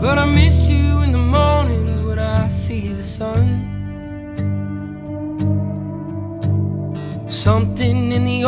But I miss you in the mornings when I see the sun. Something in the